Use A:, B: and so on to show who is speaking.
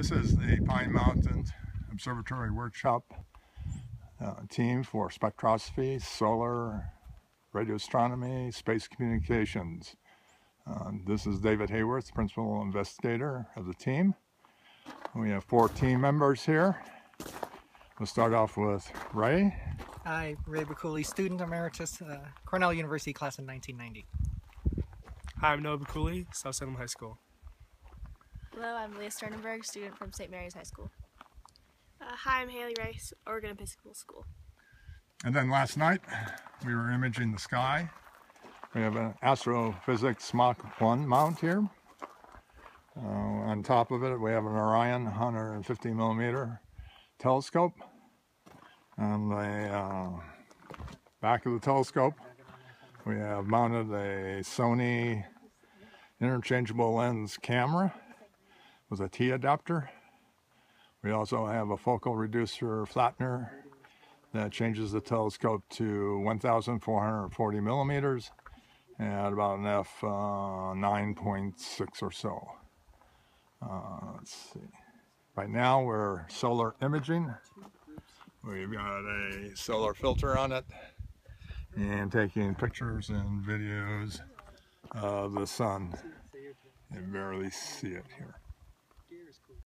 A: This is the Pine Mountain Observatory Workshop uh, team for spectroscopy, solar, radio astronomy, space communications. Uh, this is David Haworth, principal investigator of the team. We have four team members here. We'll start off with Ray.
B: Hi, Ray Bakuli, student emeritus, uh, Cornell University class in 1990.
C: Hi, I'm Noah Bakuli, South Salem High School.
D: Hello, I'm Leah Sternenberg, student from St. Mary's High School.
E: Uh, hi, I'm Haley Rice, Oregon Episcopal School.
A: And then last night, we were imaging the sky. We have an Astro-Physics Mach 1 mount here. Uh, on top of it, we have an Orion 150 millimeter telescope. On the uh, back of the telescope, we have mounted a Sony interchangeable lens camera with a T adapter. We also have a focal reducer flattener that changes the telescope to 1,440 millimeters at about an f uh, 9.6 or so. Uh, let's see. Right now we're solar imaging. We've got a solar filter on it and taking pictures and videos of the sun. You barely see it here.